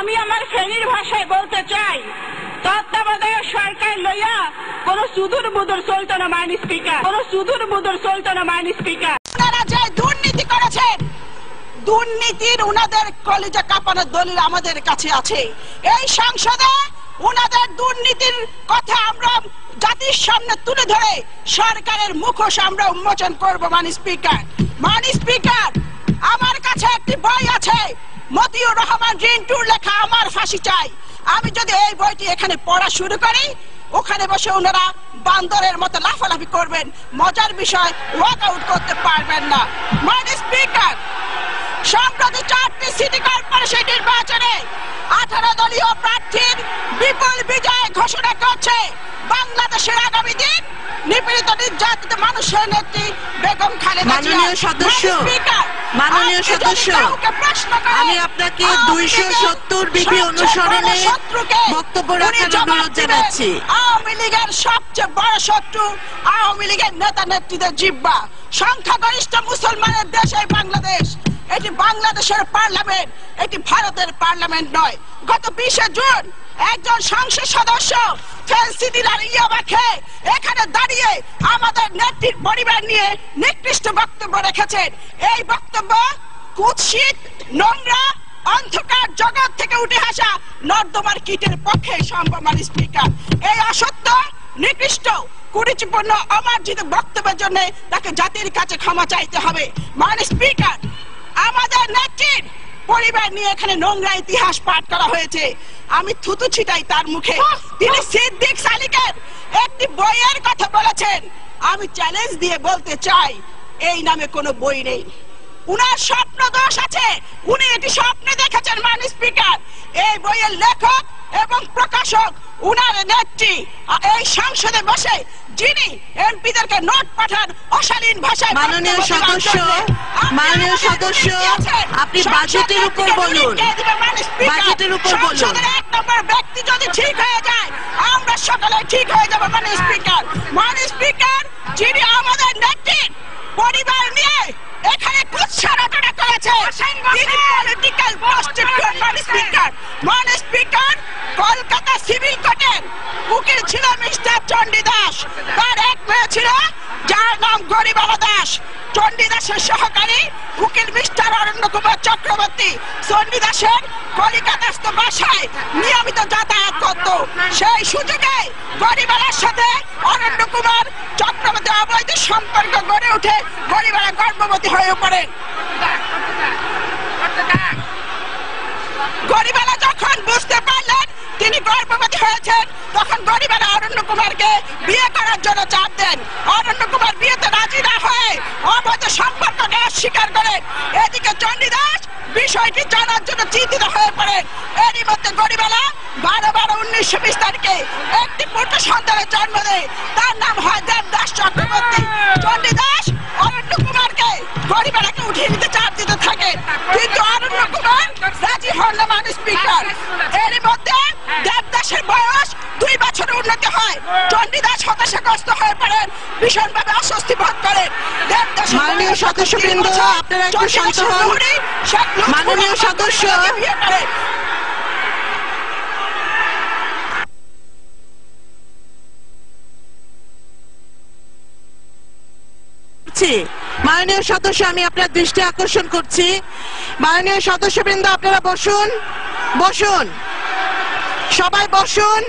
আমি আমার ফেনীর ভাষায় বলতে চাই। তত্ত্বাবধায়ক সরকার লইয়া কোন সুদূর বুদুর চলতো না মাইন স্পিকার, কোন সুদূর বুদুর চলতো না মাইন স্পিকার। আপনারা যে দুর্নীতি করেছেন দুর্নীতির উনাদের কলেজে কাঁপানোর দলিল আমাদের কাছে আছে। এই সংসদে উনাদের দুর্নীতির কথা আমরা জাতির সামনে তুলে ধরে সরকারের মুখোশ আমরা উন্মোচন করব মানি স্পিকার। মানি স্পিকার, আমার কাছে একটি বই আছে। মতিউর রহমান রিন্টুর লেখা আমার ফাঁসি চাই। আমি যদি এই বইটি এখানে পড়া শুরু করি ওখানে বসে ওনারা বান্দরের মতো লাফালাফি করবেন মজার বিষয় ওয়াক আউট করতে পারবেন না। মানি স্পিকার সম্প্রতি চারটি সিটি কর্পোরেশন নির্বাচনে আঠারো দলীয় প্রার্থীর বিপুল বিজয় ঘোষণা করছে। বাংলাদেশের আগামী দিন নিপীড়িত নির্যাতিত মানুষের নেত্রী বেগম খালেদা জিয়া। মাননীয় সদস্য, স্পিকার, মাননীয় সদস্য, আমি আপনাকে দুইশো সত্তর বিধি অনুসরণে শত্রুকে বক্তব্য রাখার অনুরোধ জানাচ্ছি। আওয়ামী লীগের সবচেয়ে বড় শত্রু আওয়ামী লীগের নেতা নেত্রীদের জিব্বা। সংখ্যাগরিষ্ঠ মুসলমানের দেশ এই বাংলাদেশ। এটি বাংলাদেশের পার্লামেন্ট, এটি ভারতের পার্লামেন্ট নয়। গত বিশে জুন একজন সংসদ সদস্য ফেন্সিডিলার ইয়াবা খেয়ে এখানে দাঁড়িয়ে আমাদের নেত্রীর পরিবার নিয়ে নিকৃষ্ট বক্তব্য রেখেছেন। এই বক্তব্য কুৎসিত, নোংরা, অন্ধকার জগৎ থেকে উঠে আসা নর্দমার কিটের পক্ষে সম্ভব স্পিকার। এই অসত্য, নিকৃষ্ট, কুরুচিপূর্ণ, অমার্জিত বক্তব্যের জন্য তাকে জাতির কাছে ক্ষমা চাইতে হবে। মানে স্পিকার আমাদের নেত্রীর পরিবার নিয়ে এখানে নোংরা ইতিহাস পাঠ করা হয়েছে। আমি থুতু ছিটাই তার মুখে। তিনি সিদ্দিক সালিকের একটি বইয়ের কথা বলেছেন। আমি চ্যালেঞ্জ দিয়ে বলতে চাই এই নামে কোনো বই নেই। উনার স্বপ্ন দোষ আছে। উনি এটি স্বপ্নে দেখেছেন মান স্পিকার। এই বইয়ের লেখক এবং প্রকাশক উনার নেত্রী। এই সংসদে বসে যিনি এমপিদেরকে নোট পাঠান অশালীন ভাষায় মাননীয় সদস্য, মাননীয় সদস্য, আপনি বাজেটের উপর বলুন। বাজেটের উপর বলুন। এক নম্বর ব্যক্তি যদি ঠিক হয়ে যায় আমরা সকলে ঠিক হয়ে যাব মানে স্পিকার। মানে স্পিকার যিনি আমাদের নেত্রীর পরিবার নিয়ে এখানে কুৎসা রচনা করেছে। পলিটিক্যাল প্রস্টিটিউট স্পিকার মানে স্পিকার কলকাতা সিভিল কোর্টের উকিল ছিল মিস্টার চণ্ডী দাস। তার এক মেয়ে ছিল যার নাম গরিবালা দাস চণ্ডী দাসের সহকারী উকিল মিস্টার অরণ্য কুমার চক্রবর্তী। চণ্ডী দাসের কলিকাতাস্থ বাসায় নিয়মিত যাতায়াত করত। সেই সুযোগে গরিবালার সাথে অরণ্য কুমার চক্রবর্তী অবৈধ সম্পর্ক গড়ে উঠে গরিবালা গর্ভবতী হয়ে পড়ে। গরিবেলা যখন বুঝতে পারলেন তিনি গর্ভবতী হয়েছেন তখন গরিবেলা অরণ্য কুমারকে বিয়ে করার জন্য চাপ দেন। অরণ্য কুমার বিয়েতে রাজি না হয়ে অবৈধ সম্পর্ককে অস্বীকার করেন এদিকে চণ্ডীদাস বিষয়টি জানার জন্য চিন্তিত হয়ে পড়েন এরই মধ্যে গরিবেলা বারো বারো উনিশশো বিশ তারিখে একটি পুত্র সন্তানের জন্ম দেয়। তার নাম হয় দেবদাস চক্রবর্তী। চণ্ডীদাস অরণ্য কুমারকে গরিবেলাকে উঠিয়ে নিতে চাপ দিতে থাকে। কিন্তু অরণ্য কুমার রাজি হন না মানুষ স্পিকার চণ্ডীদাস হতাশাগ্রস্ত হয়ে পড়েন ভীষণভাবে অস্বস্তি বোধ করেন। মাননীয় সদস্যবৃন্দ, আপনারা একটু শান্ত হন। মাননীয় সদস্য। করছি। মাননীয় সদস্য আমি আপনার দৃষ্টি আকর্ষণ করছি। মাননীয় সদস্যবৃন্দ আপনারা বসুন। বসুন। সবাই বসুন।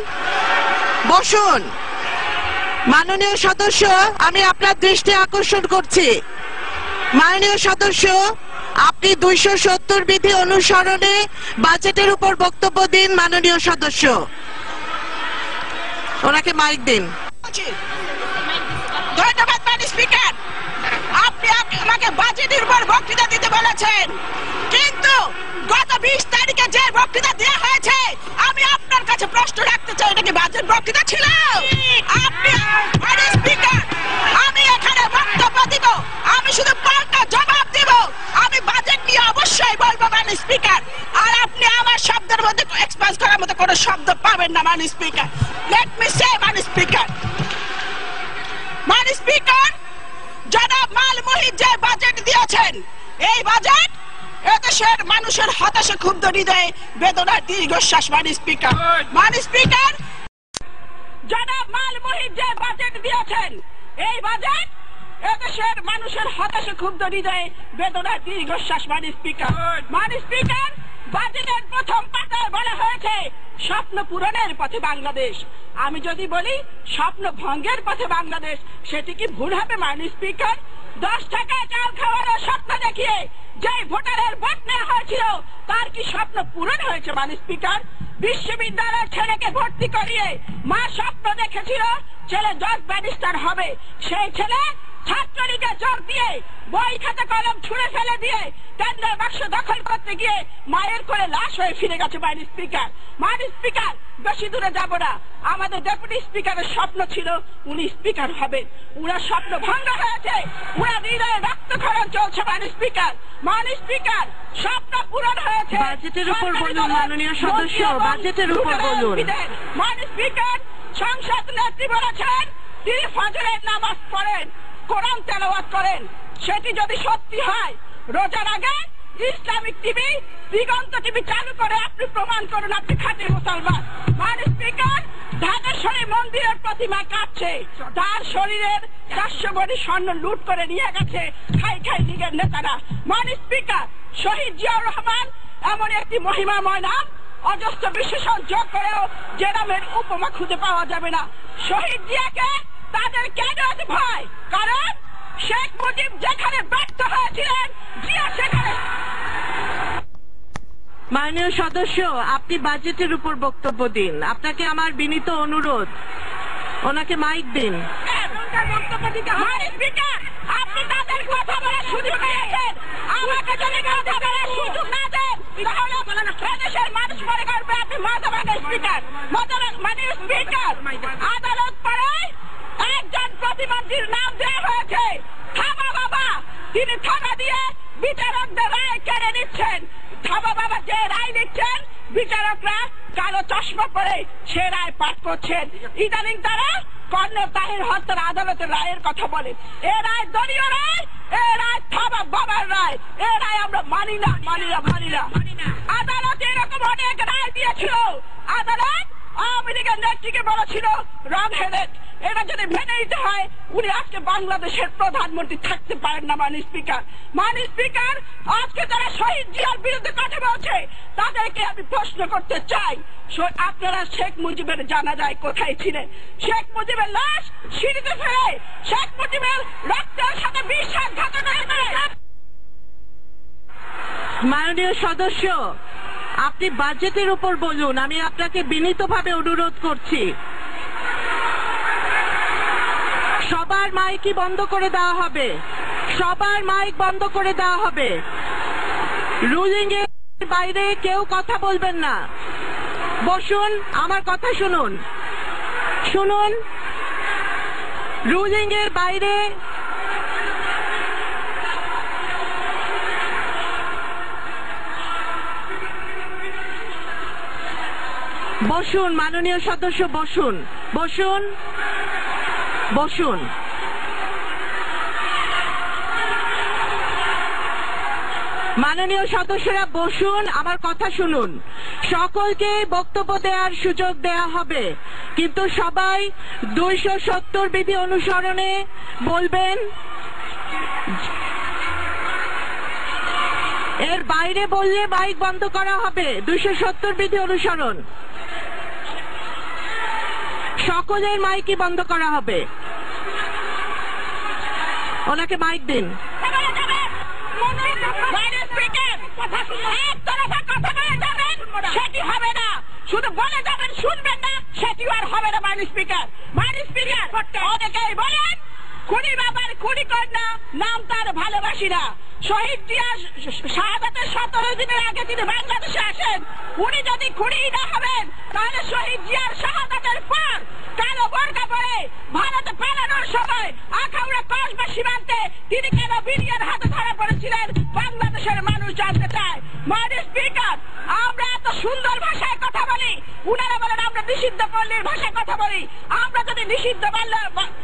বসুন। মাননীয় সদস্য, আমি আপনার দৃষ্টি আকর্ষণ করছি। মাননীয় সদস্য, আপনি দুইশো সত্তর বিধি অনুসরণে বাজেটের উপর বক্তব্য দিন, মাননীয় সদস্য। ওনাকে মাইক দিন। ধন্যবাদ ম্যাডাম স্পিকার। আপনি আমাকে বাজেটের উপর বক্তৃতা দিতে বলেছেন। কিন্তু গত বিশ তারিখে যে বক্তৃতা দেওয়া হয়েছে, আমি আপনার কাছে প্রশ্ন রাখতে চাই, এটা কি বাজেট বক্তৃতা ছিল? আপনি ম্যাডাম স্পিকার, আমি এখানে বক্তব্য দিব, আমি শুধু পাল্টা জবাব দিব। আমি বাজেট নিয়ে অবশ্যই বলব ম্যাডাম স্পিকার। আর আপনি আমার শব্দের মধ্যে এক্সপান্স করার মতো কোনো শব্দ পাবেন না madam speaker. Let me say madam speaker. মান স্পিকার, জনাব মাল মুহিত যে বাজেট দিয়েছেন, এই বাজেট এদেশের মানুষের হতাশা ক্ষুব্ধ হৃদয়ে বেদনার দীর্ঘশ্বাস মানি স্পিকার। মানি স্পিকার জনাব মাল মুহিত যে বাজেট দিয়েছেন এই বাজেট এদেশের মানুষের হতাশা ক্ষুব্ধ হৃদয়ে বেদনার দীর্ঘশ্বাস মানে স্পিকার। মানে স্পিকার বাজেটের প্রথম পাতায় বলা হয়েছে স্বপ্ন পূরণের পথে বাংলাদেশ। আমি যদি বলি স্বপ্ন ভঙ্গের পথে বাংলাদেশ সেটি কি ভুল হবে মানে স্পিকার? দশ টাকায় চাল খাওয়ানোর স্বপ্ন দেখিয়ে যে ভোটারের ভোট নেওয়া হয়েছিল, তার কি স্বপ্ন পূরণ হয়েছে মানে স্পিকার বিশ্ববিদ্যালয়ের ছেলেকে ভর্তি করিয়ে মা স্বপ্ন দেখেছিল, ছেলে জজ ব্যারিস্টার হবে। সেই ছেলে ছাত্রলীগে যোগ দিয়ে বই খাতা কলম ছুঁড়ে ফেলে দিয়ে কেন্দ্রের বাক্স দখল করতে গিয়ে মায়ের করে লাশ হয়ে ফিরে গেছে মাইনি স্পিকার। মাইনি স্পিকার বেশি দূরে যাব না। আমাদের ডেপুটি স্পিকারের স্বপ্ন ছিল উনি স্পিকার হবেন। উনার স্বপ্ন ভঙ্গ হয়েছে। উনার হৃদয়ে রক্তক্ষরণ চলছে মাইনি স্পিকার। মাইনি স্পিকার স্বপ্ন পূরণ হয়েছে। বাজেটের উপর বলুন, মাননীয় সদস্য, বাজেটের উপর বলুন। এমপিদের স্পিকার সংসদ নেত্রী বলেছেন তিনি ফজরের নামাজ পড়েন। কোরআন তেলাওয়াত করেন। সেটি যদি সত্যি হয়, রোজার আগে ইসলামিক টিভি, দিগন্ত টিভি চালু করে আপনি প্রমাণ করুন, আপনি খাঁটি মুসলমান। মাননীয় স্পিকার ঢাকেশ্বরী মন্দিরের প্রতিমা কাঁপছে তার শরীরের চারশো বড়ি স্বর্ণ লুট করে নিয়ে গেছে খাই খাই লীগের নেতারা। মাননীয় স্পিকার শহীদ জিয়াউর রহমান, এমন একটি মহিমাময় নাম, অজস্র বিশেষণ যোগ করেও যে নামের উপমা খুঁজে পাওয়া যাবে না। শহীদ জিয়াকে তাদের কেন এত ভয়? কারণ শেখ মুজিব যেখানে ব্যর্থ হয়েছিলেন জিয়া সেখানে। মাননীয় সদস্য আপনি বাজেটের উপর বক্তব্য দিন। আপনাকে আমার বিনীত অনুরোধ। ওনাকে মাইক দিন। হয় স্পিকার আপনি তাদের কথা বলার সুযোগ দিয়েছেন। আমাকে যদি কথা বলার সুযোগ না দেন তাহলে প্রদেশের মানুষ মনে করবে আপনি মতবাদের স্পিকার মতবাদ মানে স্পিকার আদালত পাড়ায় প্রতিমন্ত্রীর নাম দেওয়া হয়েছে। থামা বাবা, তিনি থামা দিয়ে বিচারকদের রায় কেড়ে নিচ্ছেন। থামা বাবা যে রায় দিচ্ছেন বিচারকরা কালো চশমা পরে সে রায় পাঠ করছেন। ইদানিং তারা কর্ণের তাহির হত্যার আদালতের রায়ের কথা বলেন এ রায় দলীয় রায়, এ রায় থামা বাবার রায়। এ রায় আমরা মানি না মানি না মানি না। আদালত এরকম অনেক রায় দিয়েছিল। আদালত আওয়ামী লীগের নেত্রীকে বলেছিল, রং হেডেড এটা যদি মেনে নিতে হয়, উনি আজকে বাংলাদেশের প্রধানমন্ত্রী থাকতে পারেন না মানি স্পিকার। মানি স্পিকার, আজকে যারা শহীদ জিয়ার বিরুদ্ধে কথা বলছে, তাদেরকে আমি প্রশ্ন করতে চাই। আপনারা শেখ মুজিবের জানা যায় কোথায় ছিলেন? শেখ মুজিবের লাশ সিঁড়িতে ফেলে শেখ মুজিবের রক্তের সাথে বিশ্বাসঘাতকতা করে। মাননীয় সদস্য, আপনি বাজেটের উপর বলুন, আমি আপনাকে বিনীতভাবে অনুরোধ করছি। সবার মাইকই বন্ধ করে দেওয়া হবে। সবার মাইক বন্ধ করে দেওয়া হবে। রুলিং এর বাইরে কেউ কথা বলবেন না। বসুন, আমার কথা শুনুন। শুনুন রুলিং এর বাইরে বসুন, মাননীয় সদস্য, বসুন। বসুন। বসুন। মাননীয় সদস্যরা, বসুন, আমার কথা শুনুন। সকলকে বক্তব্য দেওয়ার সুযোগ দেয়া হবে। কিন্তু সবাই দুইশো সত্তর বিধি অনুসরণে বলবেন। এর বাইরে বললে মাইক বন্ধ করা হবে। দুইশো সত্তর বিধি অনুসরণ। সকলের মাইকই বন্ধ করা হবে। ওনাকে মাইক দিন। সেটি হবে না শুধু বলে যাবেন, শুনবেন না সেটি আর হবে না মাইনের স্পিকার মাইনের স্পিকার অনেকেই বলেন, খুনি বাবার খুনি কন্যা, নাম তার ভালোবাসি না। শহীদ জিয়া শাহাদাতের সতেরো দিনের আগে তিনি বাংলাদেশে আসেন। উনি যদি খুনি না হবেন, তাহলে শহীদ জিয়ার শাহাদাতের পর কালো বোরকা পরে? ভারতে পালানোর সময় আখাউড়া কসবা সীমান্তে তিনি কেন বিডিআর হাতে ধরা পড়েছিলেন? বাংলাদেশের মানুষ জানতে চায়। মানে স্পিকার, আমরা এত সুন্দর ভাষায় কথা বলি। উনারা বলেন, আমরা নিষিদ্ধ পল্লীর ভাষায় কথা বলি। আমরা যদি নিষিদ্ধ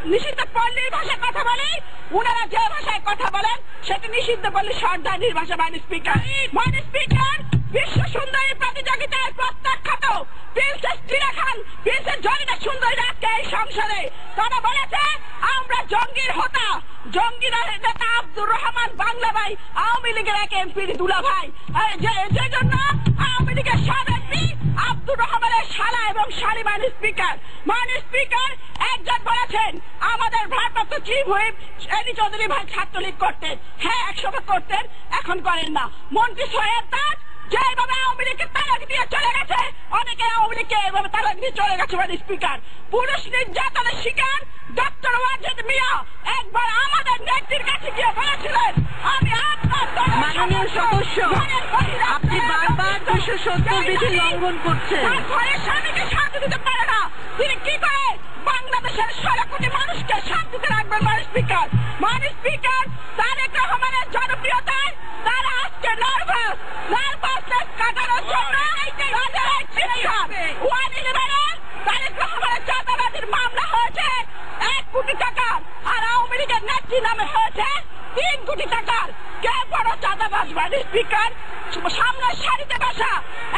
নিষিদ্ধ পল্লীর ভাষায় কথা বলি, উনারা যে ভাষায় কথা বলেন, সেটি নিষিদ্ধ পল্লী সর্দানির ভাষা মানে স্পিকার। মানে স্পিকার বিশ্ব সুন্দরী প্রতিযোগিতায় প্রত্যাখ্যাত প্রিন্সেস টিনা খান, প্রিন্সেস জরিনা সুন্দরী রাতকে এই সংসারে তারা বলেছে, আমরা জঙ্গির হতা। জঙ্গি নেতা আব্দুর রহমান, বাংলা ভাই, আওয়ামী লীগের এক এমপির দুলা ভাই। যে- জন্য আওয়ামী লীগের সব এমপি আব্দুর রহমানের শালা এবং শালী মান স্পিকার। মান স্পিকার একজন বলেছেন, আমাদের ভারপ্রাপ্ত চিফ হুইপ এলি চৌধুরী ভাই ছাত্রলীগ করতেন। হ্যাঁ একসময় করতেন, এখন করেন না। মন্ত্রী সোহেল তাজ যেভাবে আওয়ামী লীগকে দিয়ে চলে গেছে, অনেকে আওয়ামী লীগকে তালাক দিয়ে চলে গেছে মানে স্পিকার পুরুষ নির্যাতনের শিকার ডক্টর ওয়াজেদ মিয়া একবার আমাদের নেত্রীর কাছে গিয়ে বলেছিলেন আমি আপনার মাননীয় সদস্য, আপনি বারবার আপনার 270 বিধি লঙ্ঘন করছেন। তার ঘরের স্বামীকে শান্তি দিতে পারে না। তিনি কি করে বাংলাদেশের ষোলো কোটি মানুষকে শান্তিতে রাখবেন মানে স্পিকার? মানে স্পিকার তারেক রহমানের জনপ্রিয়তায় তারা আজকে নার্ভাস। নার্ভাসনেস কাটানোর জন্য তাদের ওয়ান ইলেভেনের তারেক রহমানের চাঁদাবাজির মামলা হয়েছে এক কোটি টাকা আর আওয়ামী নেত্রী নামে হয়েছে, তিন কোটি টাকার কে বড় চাঁদাবাজ বাড়ির স্পিকার সামনের সারিতে বসা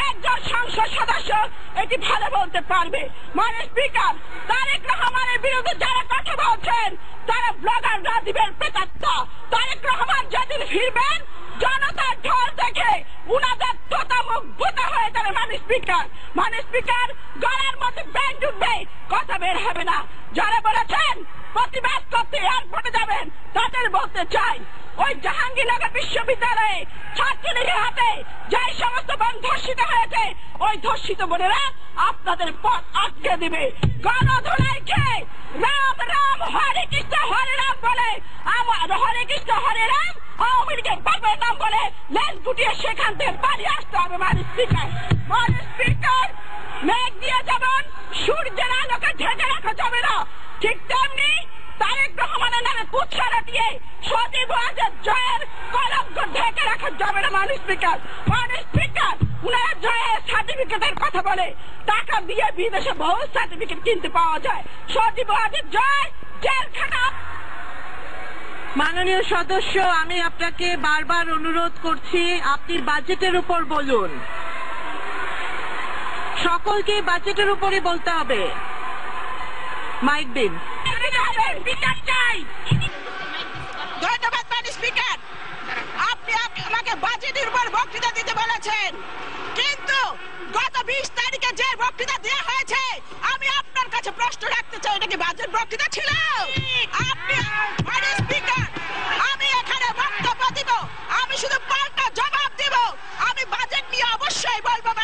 একজন সংসদ সদস্য, এটি ভালো বলতে পারবে। মানে স্পিকার, তারেক রহমানের বিরুদ্ধে যারা কথা বলছেন, তারা ব্লগার রাজীবের প্রেতাত্মা। তারেক রহমান যেদিন ফিরবেন জনতার ঢল দেখে উনাদের তোতা মুখ হয়ে যাবে মানে স্পিকার। মানে স্পিকার, গলার মধ্যে ব্যান্ড উঠবে কথা বের হবে না। যারা বলেছেন প্রতিবাদ করতে এয়ারপোর্টে যাবেন, তাদের বলতে চাই, ওই জাহাঙ্গীরনগর বিশ্ববিদ্যালয়ে ছাত্রলীগের হাতে যাই সমস্ত বোন ধর্ষিত হয়েছে, ওই ধর্ষিত বোনেরা আপনাদের পথ আটকে দিবে। গণধোলাই খেয়ে রাম রাম, হরে কৃষ্ণ, হরে রাম বলে, আমার হরে কৃষ্ণ, হরে রাম আওয়ামী লীগের নাম বলে লেজ গুটিয়ে সেখান থেকে বাড়ি আসতে হবে মানে স্পিকার। মানে স্পিকার মেঘ দিয়ে যেমন সূর্যের আলোকে ঢেকে রাখা যাবে না। ঠিক তেমনি তারেক রহমানের নামে কুৎসারা দিয়ে সজীব ওয়াজের জয়ের কলঙ্ক ঢেকে রাখা যাবে না মানুষ স্পিকার। মানুষ স্পিকার, উনারা জয়ের সার্টিফিকেটের কথা বলে টাকা দিয়ে বিদেশে বহু সার্টিফিকেট কিনতে পাওয়া যায়। সজীব ওয়াজের জয়, জেলখানা মাননীয় সদস্য, আমি আপনাকে বারবার অনুরোধ করছি, আপনি বাজেটের উপর বলুন। সকলকে বাজেটের উপরই বলতে হবে। মাইক দিন। আপনি আমাকে বাজেটের উপর বক্তৃতা দিতে বলেছেন। কিন্তু গত বিশ তারিখে যে বক্তৃতা দেওয়া হয়েছে, আমি আপনার কাছে প্রশ্ন রাখতে চাই, এটা কি বাজেট বক্তৃতা ছিল? আপনি স্পিকার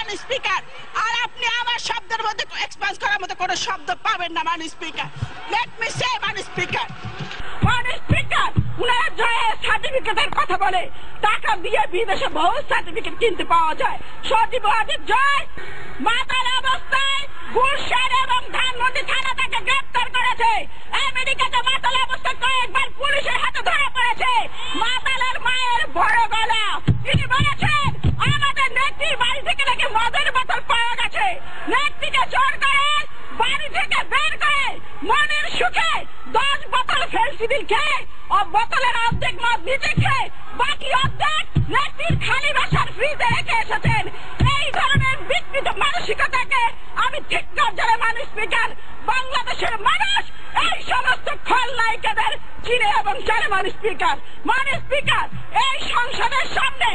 মানে স্পিকার, আর আপনি আমার শব্দের মধ্যে এক্সপান্স করার মতো কোনো শব্দ পাবেন না মানে স্পিকার। লেট মি সে মানে স্পিকার মানে স্পিকার, উনারা জয়ের সার্টিফিকেটের কথা বলে, টাকা দিয়ে বিদেশে বহু সার্টিফিকেট কিনতে পাওয়া যায়। সজীব জয় মাতার অবস্থায় গুলশান এবং ধানমন্ডি থানা তাকে গ্রেপ্তার করেছে। আমেরিকাতে মাতাল অবস্থায় কয়েকবার পুলিশের হাতে ধরা পড়েছে। মাতালের মায়ের বড় গলা। তিনি বলেছেন, আমাদের নেত্রীর বাড়ি থেকে নাকি মদের বোতল পাওয়া গেছে। নেত্রীকে জোর করে বাড়ি থেকে বের করে মনের সুখে দশ বোতল ফেলসিডিল খেয়ে ও বোতলের অর্ধেক মদ নিচে খেয়ে বাকি অর্ধেক নেত্রীর খালি বাসার ফ্রিজে রেখে এসেছেন। এই ধরনের বিকৃত মানসিকতাকে আমি ঠিক জানে মানুষ স্পিকার বাংলাদেশের মানুষ, এই সমস্ত খলনায়িকাদের চিনে এবং জানে মানুষ স্পিকার মানে স্পিকার এই সংসদের সামনে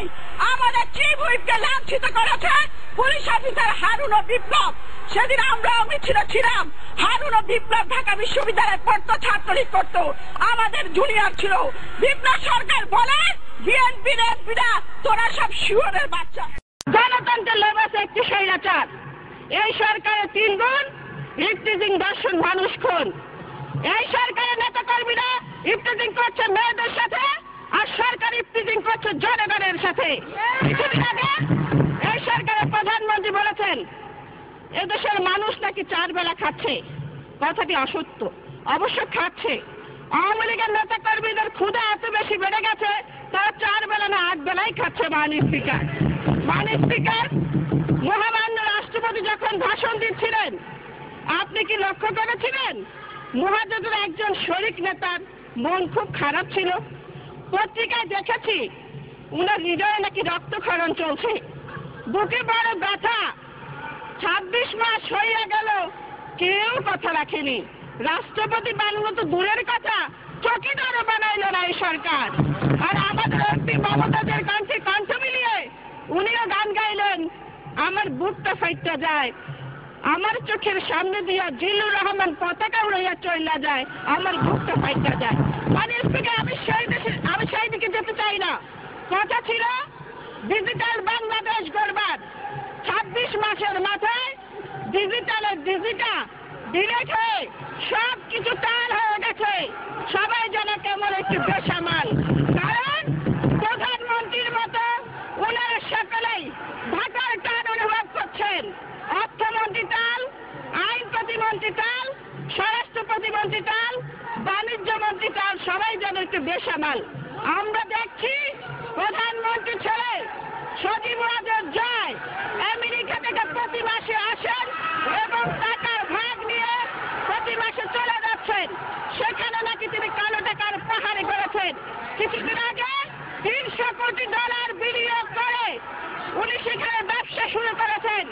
আমাদের চিফ লাঞ্ছিত করেছে পুলিশ অফিসার হারুন ও বিপ্লব। সেদিন আমরা মিছিল ছিলাম। হারুন ও বিপ্লব ঢাকা বিশ্ববিদ্যালয়ে পড়তো, ছাত্রলীগ করতো। আমাদের জুনিয়র ছিল। বিপ্লব সরকার বলে, বিএনপি তোরা সব শিওরের বাচ্চা। গণতন্ত্রের লেবাসে একটি স্বৈরাচার। এই সরকারের তিন গুণ, ইফতিজিং দর্শন মানুষ খুন। এই সরকারের নেতা কর্মীরা ইফতিজিং করছে মেয়েদের সাথে আর সরকার ইফতিজিং করছে জনগণের সাথে। এই সরকারের প্রধানমন্ত্রী বলেছেন, এদেশের মানুষ নাকি চার বেলা খাচ্ছে। কথাটি অসত্য। অবশ্য খাচ্ছে। আওয়ামী লীগের নেতা কর্মীদের ক্ষুদা এত বেশি বেড়ে গেছে, তারা চার বেলা না, আট বেলায় খাচ্ছে মাননীয় স্পিকার মাননীয় স্পিকার মহামান্য রাষ্ট্রপতি যখন ভাষণ দিচ্ছিলেন, আপনি কি লক্ষ্য করেছিলেন? মহাজোটের একজন শরিক নেতার মন খুব খারাপ ছিল। পত্রিকায় দেখেছি, উনার হৃদয়ে নাকি রক্তক্ষরণ চলছে। বুকে বড় ব্যথা। ছাব্বিশ মাস হয়ে গেল, কেউ কথা রাখেনি। রাষ্ট্রপতি বানানো তো দূরের কথা, চকিদারও বানাইল না এই সরকার। আর আমাদের একটি মমতাজের কণ্ঠে কণ্ঠ মিলিয়ে উনিও গান গাইলেন। আমার বুকটা ফাইটটা যায়। আমার চোখের সামনে দিয়া জিলুর রহমান পতাকা উড়াইয়া চইলা যায়। আমার বুকটা ফাইটটা যায়। মানে স্পিকার আমি সেই দেশে আমি সেই দিকে যেতে চাই না। কথা ছিল ডিজিটাল বাংলাদেশ গড়বার। ছাব্বিশ মাসের মাথায় ডিজিটালের ডিজিটা ডিলেট হয়ে সব কিছু তার হয়ে গেছে। সবাই যেন কেমন একটু বেসামাল কারণ প্রধানমন্ত্রীর মতো ওনারা সকলেই ঢাকার টান অনুভব করছেন অর্থমন্ত্রী টাল আইন প্রতিমন্ত্রী টাল স্বরাষ্ট্র প্রতিমন্ত্রী টাল বাণিজ্য মন্ত্রী টাল সবাই যেন একটু বেসামাল। আমরা দেখছি প্রধানমন্ত্রী ছেলে সজীব ওয়াজের যায় আমেরিকা থেকে প্রতি মাসে আসেন এবং টাকার ভাগ নিয়ে প্রতি মাসে চলে যাচ্ছেন। সেখানে নাকি তিনি কালো টাকার পাহাড়ে করেছেন। কিছুদিন আগে তিনশো কোটি ডলার বিনিয়োগ করে উনি সেখানে ব্যবসা শুরু করেছেন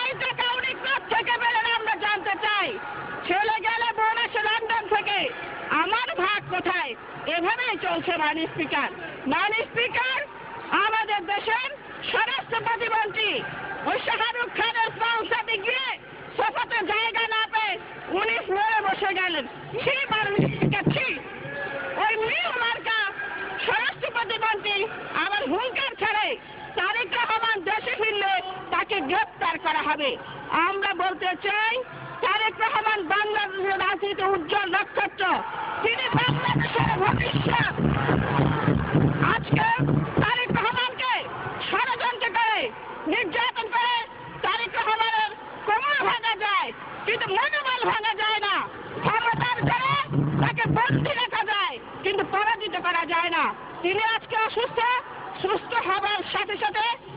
এই টাকা উনি থেকে পেলেন আমরা জানতে চাই ছেলে গেলে বোন আসে লন্ডন থেকে আমার ভাগ কোথায়? এভাবেই চলছে মান স্পিকার। মান স্পিকার, আমাদের দেশের স্বরাষ্ট্র প্রতিমন্ত্রী ওই শাহরুখ খানের সংসদে গিয়ে সোফাতে জায়গা না পেয়ে উনি ফ্লোরে বসে গেলেন। সেই মান স্পিকার ওই মিল মার্কা স্বরাষ্ট্র প্রতিমন্ত্রী আমার হুঙ্কার ছাড়ে তারেক রহমান তাকে গ্রেপ্তার করা হবে। আমরা বলতে চাই, তারেক রহমান বাংলাদেশের রাজনীতি উজ্জ্বল নক্ষত্র। তিনি বাংলাদেশের ভবিষ্যৎ। আজকে তারেক রহমানকে ষড়যন্ত্র করে, নির্যাতন করে তারেক রহমানের কোমর ভাঙা যায়, কিন্তু মনোবল ভাঙা যায় না। ক্ষমতার করে তাকে বন্দি রাখা যায়, কিন্তু পরাজিত করা যায় না। তিনি আজকে অসুস্থ, সুস্থ হবার সাথে সাথে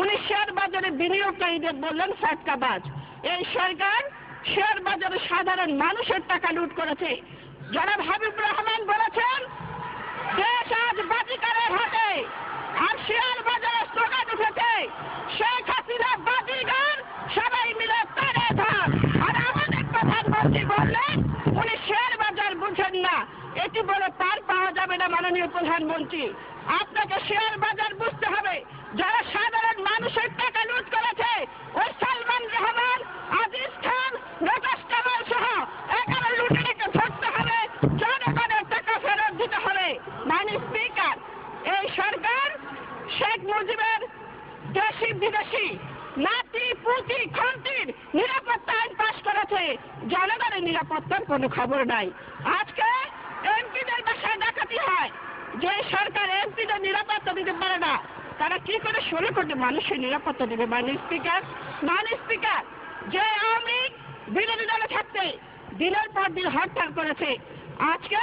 উনি শেয়ার বাজারে বিনিয়োগকারীদের বললেন ফাটকাবাজ এই সরকার শেয়ার বাজারে সাধারণ মানুষের টাকা লুট করেছে। জনাব হাবিব রহমান বলেছেন, দেশ আজ বাজিকারের হাতে, আর শেয়ার বাজারে স্লোগান উঠেছে, শেখ হাসিনা বাজিগার, সবাই মিলে তারে ধার। আর আমাদের প্রধানমন্ত্রী বললেন, উনি শেয়ার বাজার বুঝেন না, এটি বলে পার পাওয়া যাবে না মাননীয় প্রধানমন্ত্রী। আপনাকে শেয়ার বাজার বুঝতে হবে যারা সাধারণ মানুষের টাকা লুট করেছে ওই সালমান রহমান আজিজ খান নটাস কামাল সহ এগারো লুটেরাকে ধরতে হবে জনগণের টাকা ফেরত দিতে হবে মানে স্পিকার এই সরকার শেখ মুজিবের দেশি বিদেশি নাতি পুতি খন্তির নিরাপত্তা আইন পাশ করেছে জনগণের নিরাপত্তার কোনো খবর নাই। আজকে এমপিদের বাসায় ডাকাতি হয়। যে সরকার এমপিদের নিরাপত্তা দিতে পারে না, তারা কি করে ষোলো কোটি মানুষের নিরাপত্তা দেবে? মানে স্পিকার মানে স্পিকার যে আওয়ামী বিরোধী দলে থাকতে দিনের পর দিন হরতাল করেছে। আজকে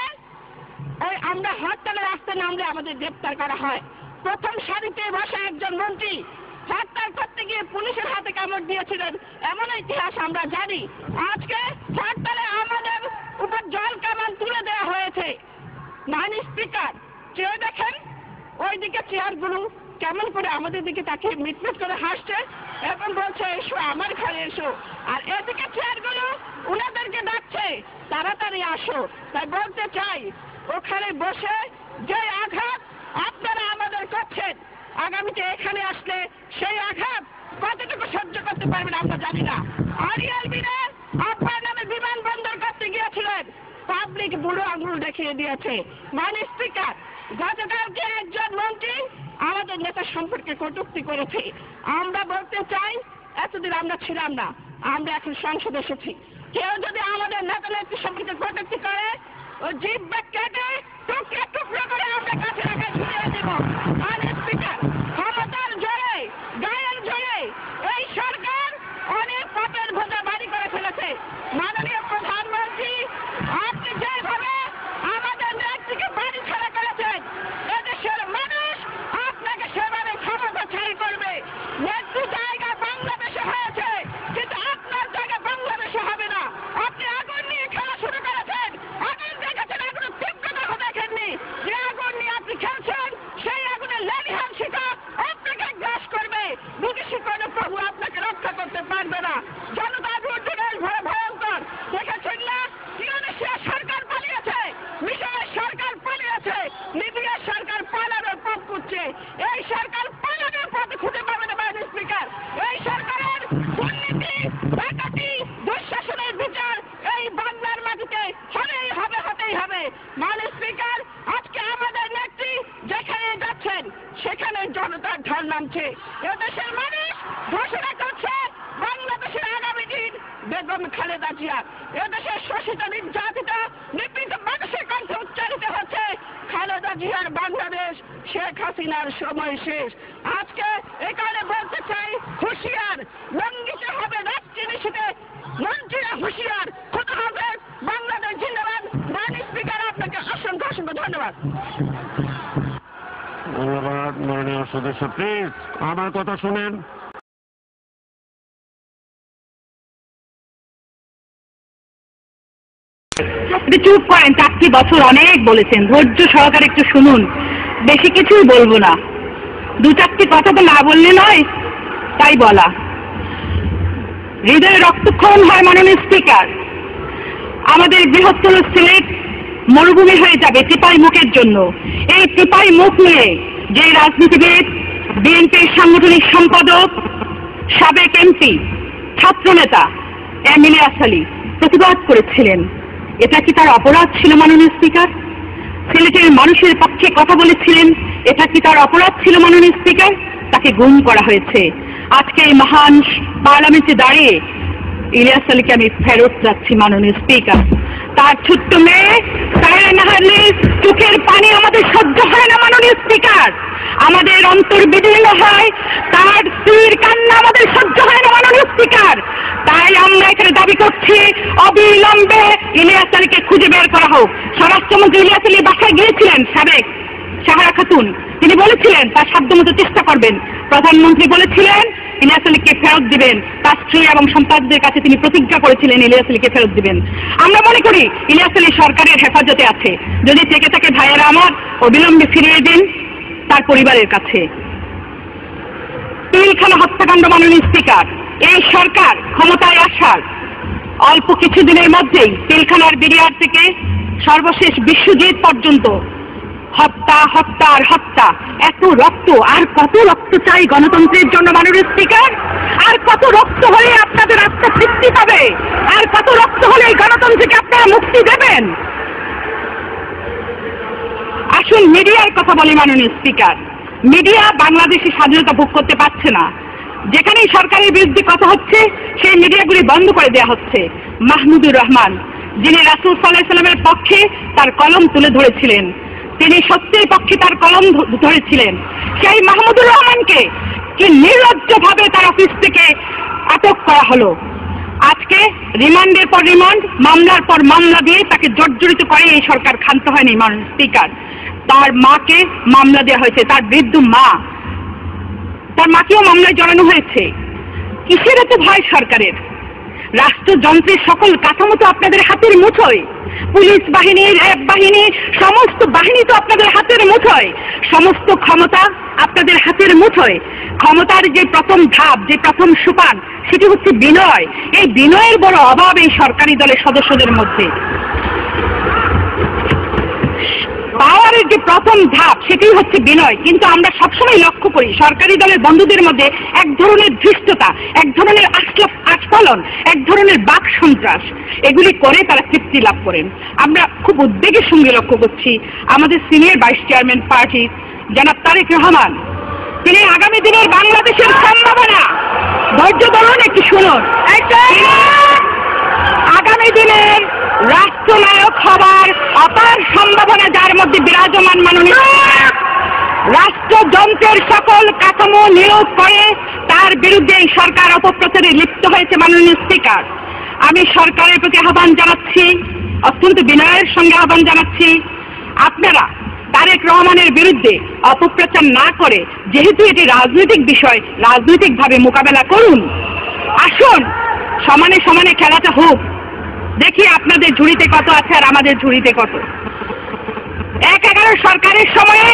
আমরা হরতালের রাস্তা নামলে আমাদের গ্রেপ্তার করা হয়। প্রথম সারিতে বসা একজন মন্ত্রী হরতাল করতে গিয়ে পুলিশের হাতে কামড় দিয়েছিলেন। এমন ইতিহাস আমরা জানি। আজকে হরতালে উপর জল কামান তুলে দেওয়া হয়েছে। মান স্পিকার, চেয়ে দেখেন, ওইদিকে চেয়ারগুলো কেমন করে আমাদের দিকে তাকে মিটমিট করে হাসছে এবং বলছে, এসো, আমার ঘরে এসো। আর এদিকে চেয়ারগুলো ওনাদেরকে ডাকছে, তাড়াতাড়ি আসো। তাই বলতে চাই, ওখানে বসে যে আঘাত আপনারা আমাদের করছেন, আগামীতে এখানে আসলে সেই আঘাত কতটুকু সহ্য করতে পারবেন আমরা জানি না। আরিয়াল বিনে আপনার নামে বিমানবন্দর করতে গিয়েছিলেন। পাবলিক বুড়ো আঙুল দেখিয়ে দিয়েছে। মানে স্পিকার গতকালকে একজন মন্ত্রী আমাদের নেতা সম্পর্কে কটূক্তি করেছে। আমরা বলতে চাই, এতদিন আমরা ছিলাম না, আমরা এখন সংসদে এসেছি। কেউ যদি আমাদের নেতা নেত্রী সম্পর্কে কটূক্তি করে, ও জিভ কেটে টুকরো টুকরো করে আমরা কাছে রাখা ঝুলিয়ে দেব মানে স্পিকার ক্ষমতার জোরে গায়ের জোরে এই সরকার অনেক পাপের ভোজা বাড়ি করে ফেলেছে মাননীয় প্রধানমন্ত্রী আপনি যেভাবে আমাদের নেত্রীকে বাড়ি ছাড়া করেছেন এদেশের মানুষ আপনাকে সেভাবে ক্ষমতা ছাড়ি করবে নেত্রী জায়গা বাংলাদেশে হয়েছে কিন্তু আপনার জায়গা বাংলাদেশে হবে না আপনি আগুন নিয়ে খেলা শুরু করেছেন আগুন দেখেছেন এখনও তীব্রতা দেখেননি যে আগুন নিয়ে আপনি খেলছেন সেই আগুনের লেলিহান শিখা আপনাকে গ্রাস করবে বিদেশি কোনো প্রভু আপনাকে রক্ষা করতে পারবে না জনতা দুর্যোগের ভয় ভয়ঙ্কর দেখেছেন না ইন্দোনেশিয়া সরকার পালিয়েছে মিশরের সরকার পালিয়েছে লিবিয়ার সরকার পালানোর পথ খুঁজছে এই সরকার পালানোর পথ খুঁজে পাবে না মাননীয় স্পিকার এই সরকারের দুর্নীতি ডাকাতি দুঃশাসনের বিচার এই বাংলার মাটিতে হলেই হবে হতেই হবে মাননীয় স্পিকার আজকে আমাদের নেত্রী যেখানে যাচ্ছেন সেখানে জনতার ঢল নামছে এদেশের মানুষ ঘোষণা করছে বাংলাদেশের আগামী দিন বেগম খালেদা জিয়া এদেশের শোষিত নির্যাতিত নিপীড়িত মানুষের কণ্ঠে উচ্চারিত হচ্ছে খালেদা জিয়ার বাংলাদেশ শেখ হাসিনার সময় শেষ আজকে এখানে বলতে চাই হুঁশিয়ার লঙ্ঘিত হবে রাষ্ট্রীয় নিষেধে মন্ত্রীরা হুঁশিয়ার খোদা হবে বাংলাদেশ জিন্দাবাদ মাননীয় স্পিকার আপনাকে অসংখ্য অসংখ্য ধন্যবাদ। ধন্যবাদ মাননীয় সদস্য প্লিজ আমার কথা শুনেন। চুপ করেন চারটি বছর অনেক বলেছেন। ধৈর্য সহকারে একটু শুনুন। বেশি কিছুই বলব না। দু চারটি কথা তো না বললে নয় তাই বলা। হৃদয়ে রক্তক্ষরণ হয় মাননীয় স্পিকার আমাদের বৃহত্তর সিলেট মরুভূমি হয়ে যাবে টিপাই মুখের জন্য। এই টিপাই মুখ নিয়ে যে রাজনীতিবিদ, বিএনপির সাংগঠনিক সম্পাদক, সাবেক এমপি ছাত্রনেতা এম এমিলে আসালি প্রতিবাদ করেছিলেন। এটা কি তার অপরাধ ছিল, মাননীয় স্পিকার? সিলেটের মানুষের পক্ষে কথা বলেছিলেন, এটা কি তার অপরাধ ছিল, মাননীয় স্পিকার? তাকে গুম করা হয়েছে। আজকে এই মহান পার্লামেন্টে দাঁড়িয়ে ইলিয়াস আলীকে আমি ফেরত যাচ্ছি, মাননীয় স্পিকার। তার ছোট্ট মেয়ে সায়রা নাহারের চোখের পানি আমাদের সহ্য হয় না, মাননীয় স্পিকার। আমাদের অন্তর বিদীর্ণ হয়, তার স্ত্রীর কান্না আমাদের সহ্য হয় না, মাননীয় স্পিকার। তাই আমরা এখানে দাবি করছি, অবিলম্বে ইলিয়াস আলীকে খুঁজে বের করা হোক। স্বরাষ্ট্রমন্ত্রী ইলিয়াস আলী বাসায় গিয়েছিলেন, সাবেক সাহারা খাতুন। তিনি বলেছিলেন, তার সাধ্যমতো চেষ্টা করবেন। প্রধানমন্ত্রী বলেছিলেন ইলিয়াস আলীকে ফেরত দিবেন, তার স্ত্রী এবং সন্তানদের কাছে তিনি প্রতিজ্ঞা করেছিলেন ইলিয়াস আলীকে ফেরত দিবেন। আমরা মনে করি ইলিয়াস আলী সরকারের হেফাজতে আছে। যদি থেকে থাকে ভাইয়েরা আমার, অবিলম্বে ফিরিয়ে দিন তার পরিবারের কাছে। পিলখানা হত্যাকাণ্ড মাননীয় স্পিকার, এই সরকার ক্ষমতায় আসার অল্প কিছুদিনের মধ্যেই পিলখানার বিরিয়ার থেকে সর্বশেষ বিশ্বজিৎ পর্যন্ত হত্যা হত্যা আর হত্যা। এত রক্ত, আর কত রক্ত চাই গণতন্ত্রের জন্য মাননীয় স্পিকার? আর কত রক্ত হলে আপনাদের আত্মা তৃপ্তি পাবে? আর কত রক্ত হলে এই গণতন্ত্রকে আপনারা মুক্তি দেবেন? আসুন, মিডিয়ার কথা বলি মাননীয় স্পিকার। মিডিয়া বাংলাদেশে স্বাধীনতা ভোগ করতে পারছে না। যেখানেই সরকারের বিরুদ্ধে কথা হচ্ছে, সেই মিডিয়াগুলি বন্ধ করে দেওয়া হচ্ছে। মাহমুদুর রহমান, যিনি রাসুল সাল্লাহ সাল্লামের পক্ষে তার কলম তুলে ধরেছিলেন। তিনি সত্যের পক্ষে তার কলম ধরেছিলেন। সেই মাহমুদুর রহমানকে কি নির্লজ্জভাবে তার অফিস থেকে আটক করা হলো। আজকে রিমান্ডের পর রিমান্ড, মামলার পর মামলা দিয়ে তাকে জর্জরিত করে এই সরকার ক্ষান্ত হয়নি মাননীয় স্পিকার। তার মাকে মামলা দেওয়া হয়েছে, তার বৃদ্ধ মা। তার মাকেও মামলায় জড়ানো হয়েছে। কিসের এত ভয় সরকারের? রাষ্ট্রযন্ত্রের সকল কাঠামো তো আপনাদের হাতের মুঠোয়। পুলিশ বাহিনী, র্যাব বাহিনী, সমস্ত বাহিনী তো আপনাদের হাতের মুঠোয়। সমস্ত ক্ষমতা আপনাদের হাতের মুঠোয়। ক্ষমতার যে প্রথম ধাপ, যে প্রথম সোপান, সেটি হচ্ছে বিনয়। এই বিনয়ের বড় অভাব এই সরকারি দলের সদস্যদের মধ্যে। পাওয়ারের যে প্রথম ধাপ সেটি হচ্ছে বিনয়। কিন্তু আমরা সবসময় লক্ষ্য করি, সরকারি দলের বন্ধুদের মধ্যে এক ধরনের ধৃষ্টতা, এক ধরনের আস্ফ- আস্ফলন, এক ধরনের বাক সন্ত্রাস। এগুলি করে তারা তৃপ্তি লাভ করেন। আমরা খুব উদ্বেগের সঙ্গে লক্ষ্য করছি, আমাদের সিনিয়র ভাইস চেয়ারম্যান পার্টি, জনাব তারেক রহমান। তিনি আগামী দিনের বাংলাদেশের সম্ভাবনা। ধৈর্য ধরুন একটু শুনুন তিনি আগামী দিনের রাষ্ট্রনায়ক হবার অপার সম্ভাবনা যার মধ্যে বিরাজমান মাননীয় রাষ্ট্রযন্ত্রের সকল কাঠামো নিয়োগ করে তার বিরুদ্ধে এই সরকার অপপ্রচারে লিপ্ত হয়েছে মাননীয় স্পিকার। আমি সরকারের প্রতি আহ্বান জানাচ্ছি, অত্যন্ত বিনয়ের সঙ্গে আহ্বান জানাচ্ছি। আপনারা তারেক রহমানের বিরুদ্ধে অপপ্রচার না করে যেহেতু এটি রাজনৈতিক বিষয়, রাজনৈতিকভাবে মোকাবেলা করুন। আসুন, সমানে সমানে খেলাটা হোক। দেখি আপনাদের ঝুড়িতে কত আছে আর আমাদের ঝুড়িতে কত। এক এগারো সরকারের সময়ে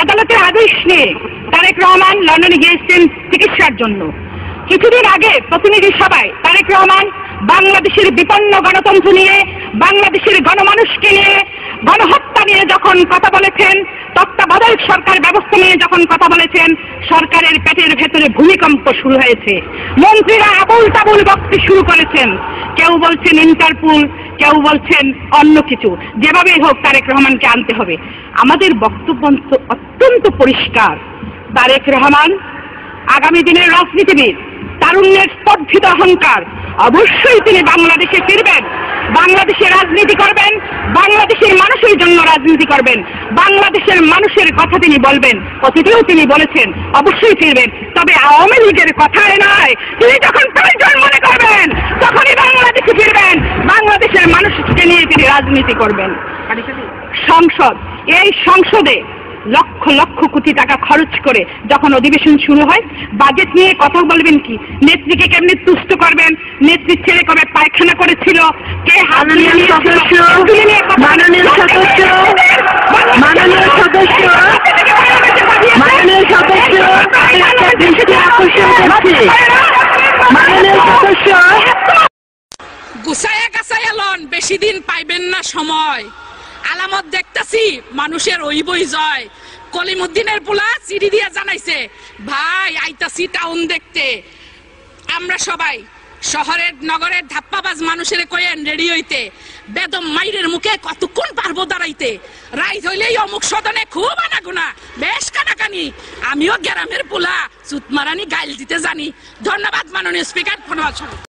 আদালতের আদেশ নিয়ে তারেক রহমান লন্ডনে গিয়েছিলেন চিকিৎসার জন্য। কিছুদিন আগে প্রতিনিধি সভায় তারেক রহমান বাংলাদেশের বিপন্ন গণতন্ত্র নিয়ে, বাংলাদেশের গণমানুষকে নিয়ে, গণহত্যা নিয়ে যখন কথা বলেছেন তত্ত্বাবধায়ক সরকার ব্যবস্থা নিয়ে যখন কথা বলেছেন, সরকারের পেটের ভেতরে ভূমিকম্প শুরু হয়েছে। মন্ত্রীরা আবুল তাবুল বক্তি শুরু করেছেন। কেউ বলছেন ইন্টারপুল, কেউ বলছেন অন্য কিছু। যেভাবেই হোক তারেক রহমানকে আনতে হবে। আমাদের বক্তব্য অত্যন্ত পরিষ্কার। তারেক রহমান আগামী দিনের রাজনীতিবিদ, তারুণ্যের স্পর্ধিত অহংকার। অবশ্যই তিনি বাংলাদেশে ফিরবেন। বাংলাদেশে রাজনীতি করবেন, বাংলাদেশের মানুষের জন্য রাজনীতি করবেন, বাংলাদেশের মানুষের কথা তিনি বলবেন, অতীতেও তিনি বলেছেন, অবশ্যই ফিরবেন, তবে আওয়ামী লীগের কথায় নয়। তিনি যখন প্রয়োজন মনে করবেন, তখনই বাংলাদেশে ফিরবেন, বাংলাদেশের মানুষকে নিয়ে তিনি রাজনীতি করবেন। সংসদ, এই সংসদে লক্ষ লক্ষ কোটি টাকা খরচ করে যখন অধিবেশন শুরু হয় বাজেট নিয়ে কথা বলবেন কি? নেত্রীকে কেমনি তুষ্ট করবেন? নেত্রীর ছেলে কবে পায়খানা করেছিল? কে মাননীয় সদস্য, মাননীয় সদস্য, মাননীয় সদস্য, দৃষ্টি আকর্ষণ করছি। মাননীয় সদস্য। গুছায়া গাছায়া লন বেশি দিন পাইবেন না সময়। আলামত দেখতাছি, মানুষের ওই বই জয়। কলিমুদ্দিনের পোলা চিঠি দিয়া জানাইছে, ভাই, আইতাছি টাউন দেখতে। আমরা সবাই শহরের, নগরের ধাপ্পাবাজ মানুষের কয়েন রেডি হইতে। বেদম মাইরের মুখে কতক্ষণ পারব দাঁড়াইতে? রাইত হইলেই অমুক সদনে খুব আনাগুনা, বেশ কানাকানি। আমিও গ্রামের পোলা, চুতমারানি গাইল দিতে জানি। ধন্যবাদ মাননীয় স্পিকার সবাই।